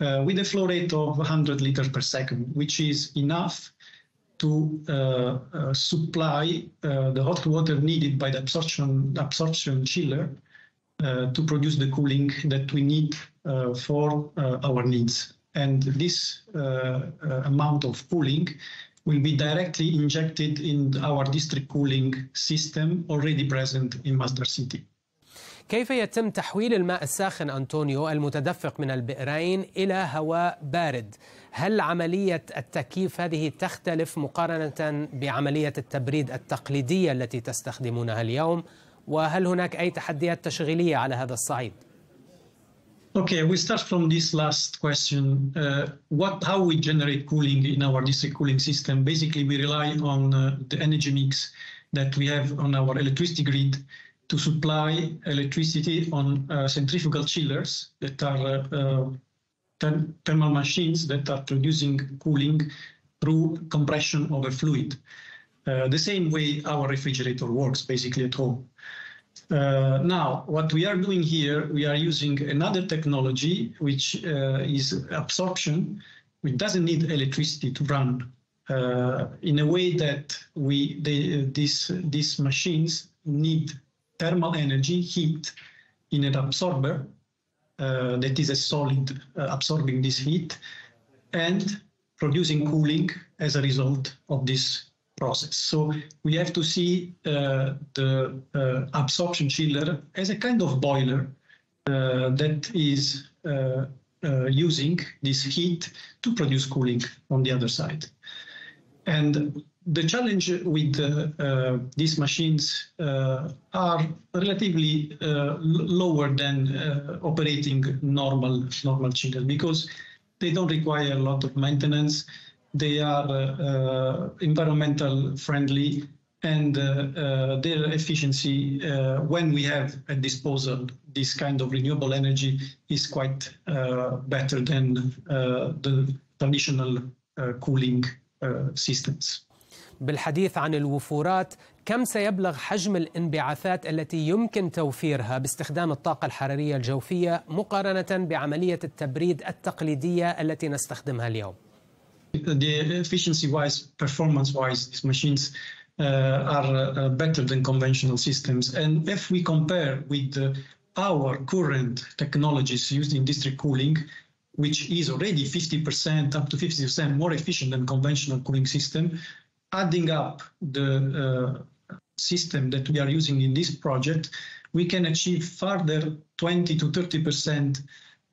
uh, with a flow rate of 100 liters per second, which is enough to uh, uh, supply uh, the hot water needed by the absorption, absorption chiller to produce the cooling that we need for our needs. And this amount of cooling will be directly injected in our district cooling system already present in Masdar City. كيف يتم تحويل الماء الساخن أنطونيو المتدفق من البئرين إلى هواء بارد؟ هل عملية التكييف هذه تختلف مقارنة بعملية التبريد التقليدية التي تستخدمونها اليوم؟ وهل هناك أي تحديات تشغيلية على هذا الصعيد؟ Okay, we start from this last question. Uh, what, how we generate cooling in our district cooling system? Basically, we rely on uh, the energy mix that we have on our electricity grid to supply electricity on uh, centrifugal chillers that are uh, thermal machines that are producing cooling through compression of a fluid. Uh, the same way our refrigerator works basically at home. Uh, now, what we are doing here, we are using another technology, which uh, is absorption, which doesn't need electricity to run. Uh, in a way that we, they, these, these machines need thermal energy, heat, in an absorber uh, that is a solid uh, absorbing this heat and producing cooling as a result of this process. So we have to see uh, the uh, absorption chiller as a kind of boiler uh, that is uh, using this heat to produce cooling on the other side. And the challenge with uh, these machines uh, are relatively uh, lower than uh, operating normal normal chillers because they don't require a lot of maintenance. They are uh, environmental friendly and uh, their efficiency when we have at disposal this kind of renewable energy is quite better than the traditional cooling systems. بالحديث عن الوفورات كم سيبلغ حجم الانبعاثات التي يمكن توفيرها باستخدام الطاقة الحرارية الجوفية مقارنة بعملية التبريد التقليدية التي نستخدمها اليوم؟ The efficiency wise, performance wise, these machines uh, are uh, better than conventional systems. And if we compare with uh, our current technologies used in district cooling, which is already 50% up to 50% more efficient than conventional cooling system, adding up the uh, system that we are using in this project, we can achieve further 20 to 30 percent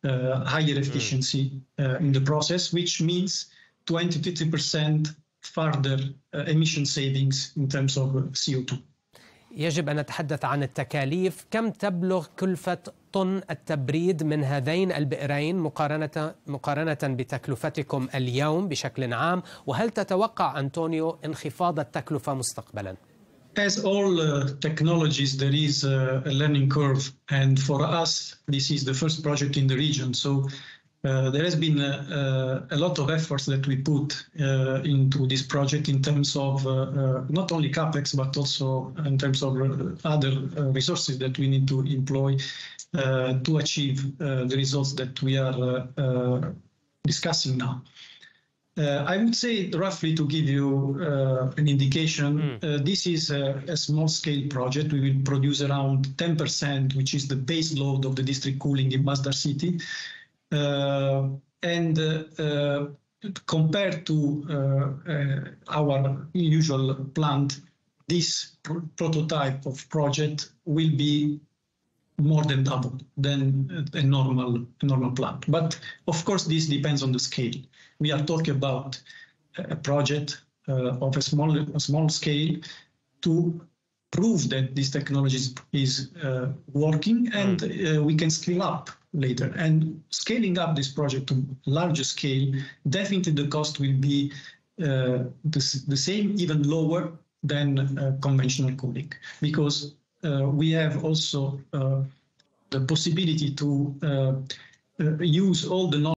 uh, higher efficiency uh, in the process, which means 20 to 30 percent further uh, emission savings in terms of CO2. يجب أن نتحدث عن التكاليف كم تبلغ كلفة طن التبريد من هذين البئرين مقارنة, مقارنة بتكلفتكم اليوم بشكل عام وهل تتوقع أنطونيو انخفاض التكلفة مستقبلا؟ As all uh, technologies, there is uh, a learning curve. And for us, this is the first project in the region. So Uh, there has been a, lot of efforts that we put uh, into this project in terms of uh, not only capex but also in terms of other resources that we need to employ to achieve the results that we are discussing now. Uh, I would say roughly to give you uh, an indication, mm. uh, this is a, a, small scale project. We will produce around 10%, which is the base load of the district cooling in Masdar City. Uh, and uh, compared to uh, our usual plant, this pr prototype of project will be more than double than a normal a normal plant. But of course, this depends on the scale. We are talking about a project uh, of a small a small scale to prove that this technology is, is uh, working and mm. uh, we can scale up later. And scaling up this project to larger scale, definitely the cost will be uh, the, the, same, even lower than uh, conventional cooling, because uh, Uh, we have also uh, the possibility to uh, uh, use all the